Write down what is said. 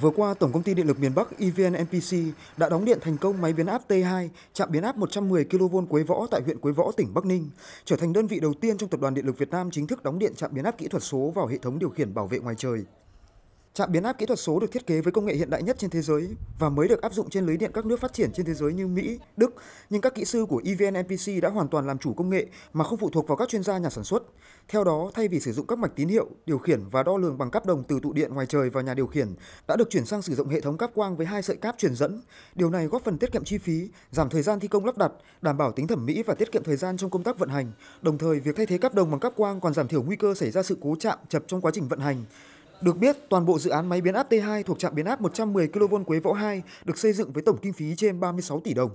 Vừa qua, Tổng công ty Điện lực miền Bắc EVN NPC đã đóng điện thành công máy biến áp T2, trạm biến áp 110 kV Quế Võ tại huyện Quế Võ, tỉnh Bắc Ninh, trở thành đơn vị đầu tiên trong Tập đoàn Điện lực Việt Nam chính thức đóng điện trạm biến áp kỹ thuật số vào hệ thống điều khiển bảo vệ ngoài trời. Trạm biến áp kỹ thuật số được thiết kế với công nghệ hiện đại nhất trên thế giới và mới được áp dụng trên lưới điện các nước phát triển trên thế giới như Mỹ, Đức, nhưng các kỹ sư của EVN NPC đã hoàn toàn làm chủ công nghệ mà không phụ thuộc vào các chuyên gia nhà sản xuất. Theo đó, thay vì sử dụng các mạch tín hiệu, điều khiển và đo lường bằng cáp đồng từ tụ điện ngoài trời vào nhà điều khiển, đã được chuyển sang sử dụng hệ thống cáp quang với hai sợi cáp truyền dẫn. Điều này góp phần tiết kiệm chi phí, giảm thời gian thi công lắp đặt, đảm bảo tính thẩm mỹ và tiết kiệm thời gian trong công tác vận hành. Đồng thời, việc thay thế cáp đồng bằng cáp quang còn giảm thiểu nguy cơ xảy ra sự cố chạm chập trong quá trình vận hành. Được biết, toàn bộ dự án máy biến áp T2 thuộc trạm biến áp 110 kV Quế Võ 2 được xây dựng với tổng kinh phí trên 36 tỷ đồng.